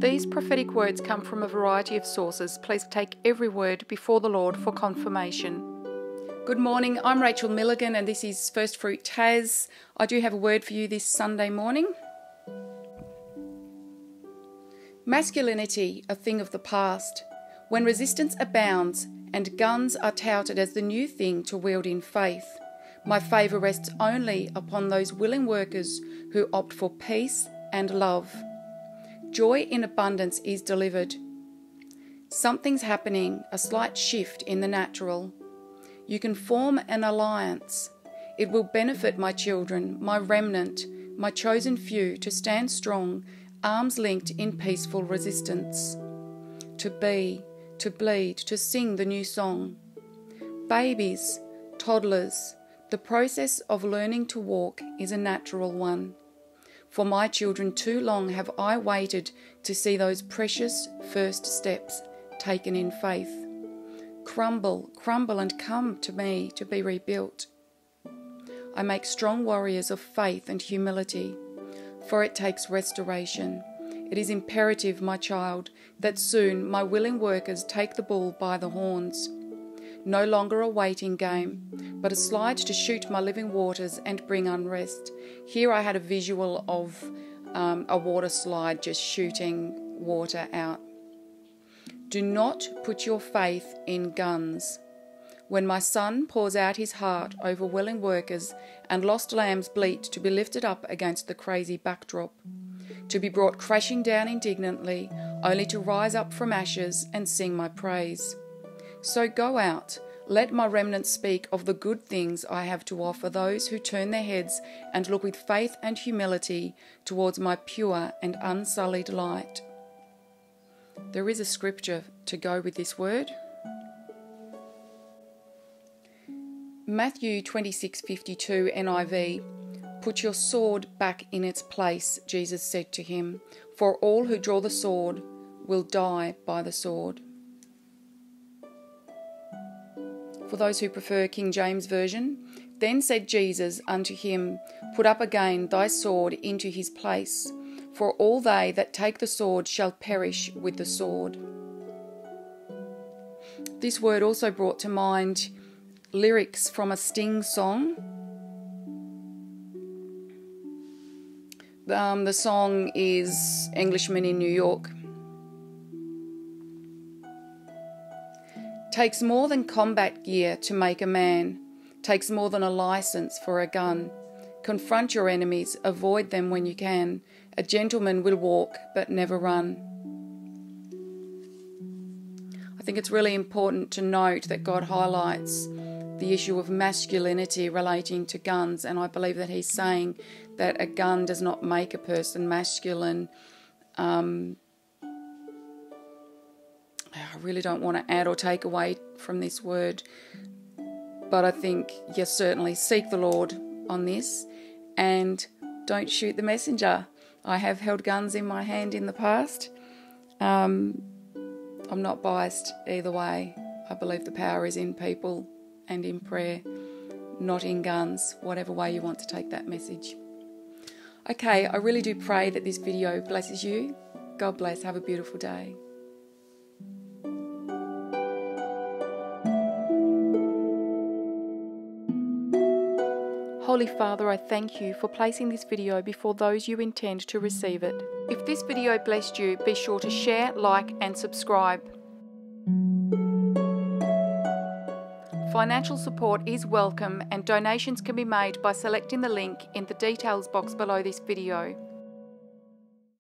These prophetic words come from a variety of sources. Please take every word before the Lord for confirmation. Good morning, I'm Rachel Milligan, and this is First Fruit Tas. I do have a word for you this Sunday morning. Masculinity, a thing of the past. When resistance abounds and guns are touted as the new thing to wield in faith, my favour rests only upon those willing workers who opt for peace and love. Joy in abundance is delivered. Something's happening, a slight shift in the natural. You can form an alliance. It will benefit my children, my remnant, my chosen few to stand strong, arms linked in peaceful resistance. To be, to bleed, to sing the new song. Babies, toddlers, the process of learning to walk is a natural one. For my children, too long have I waited to see those precious first steps taken in faith. Crumble, crumble, and come to me to be rebuilt. I make strong warriors of faith and humility, for it takes restoration. It is imperative, my child, that soon my willing workers take the bull by the horns no longer a waiting game, but a slide to shoot my living waters and bring unrest. Here I had a visual of um, a water slide just shooting water out. Do not put your faith in guns. When my son pours out his heart over willing workers and lost lambs bleat to be lifted up against the crazy backdrop, to be brought crashing down indignantly, only to rise up from ashes and sing my praise. So go out, let my remnant speak of the good things I have to offer those who turn their heads and look with faith and humility towards my pure and unsullied light. There is a scripture to go with this word. Matthew 26:52 NIV Put your sword back in its place, Jesus said to him, for all who draw the sword will die by the sword. For those who prefer King James Version. Then said Jesus unto him, Put up again thy sword into his place, for all they that take the sword shall perish with the sword. This word also brought to mind lyrics from a Sting song. Um, the song is Englishman in New York. Takes more than combat gear to make a man, takes more than a license for a gun. Confront your enemies, avoid them when you can. A gentleman will walk but never run. I think it's really important to note that God highlights the issue of masculinity relating to guns, and I believe that He's saying that a gun does not make a person masculine. Um, I really don't want to add or take away from this word, but I think, yes, certainly seek the Lord on this and don't shoot the messenger. I have held guns in my hand in the past. Um, I'm not biased either way. I believe the power is in people and in prayer, not in guns, whatever way you want to take that message. Okay, I really do pray that this video blesses you. God bless. Have a beautiful day. Holy Father, I thank you for placing this video before those you intend to receive it. If this video blessed you, be sure to share, like, and subscribe. Financial support is welcome and donations can be made by selecting the link in the details box below this video.